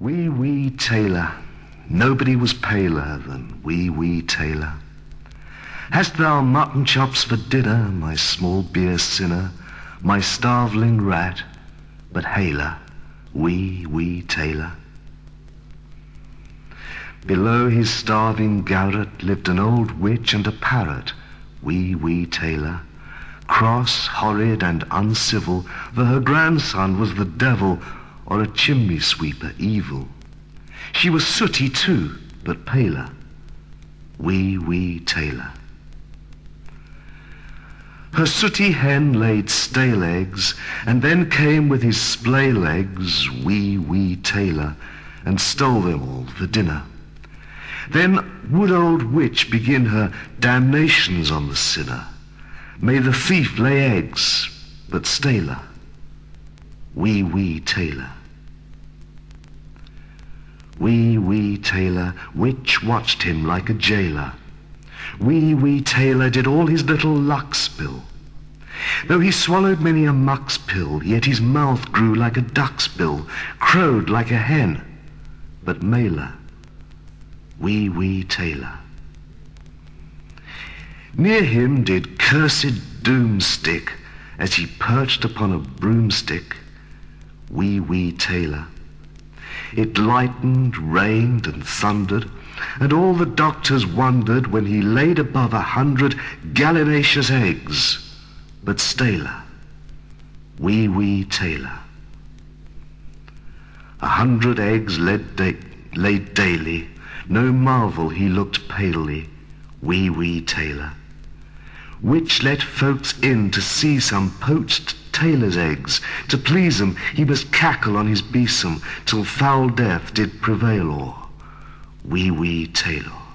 Wee wee Tailor, nobody was paler than wee wee Tailor. Hast thou mutton chops for dinner, my small beer sinner, my starveling rat, but Haler, wee wee Tailor? Below his starving garret lived an old witch and a parrot, wee wee Tailor, cross, horrid, and uncivil, for her grandson was the devil or a chimney sweeper evil. She was sooty too, but paler, wee wee Tailor. Her sooty hen laid stale eggs, and then came with his splay legs, wee wee Tailor, and stole them all for dinner. Then would old witch begin her damnations on the sinner. May the thief lay eggs, but staler, wee wee Tailor. Wee wee Tailor, witch watched him like a jailer. Wee wee Tailor did all his little luck spill. Though he swallowed many a muck's pill, yet his mouth grew like a duck's bill, crowed like a hen, but mailer, wee wee Tailor. Near him did cursed doom stick as he perched upon a broomstick, wee wee Tailor. It lightened, rained, and thundered, and all the doctors wondered when he laid above a hundred gallinaceous eggs, but staler, wee wee Tailor. A hundred eggs laid, da- laid daily, no marvel he looked palely, wee wee Tailor. Which let folks in to see some poached tailor's eggs. To please him, he must cackle on his besom till foul death did prevail o'er wee wee Tailor.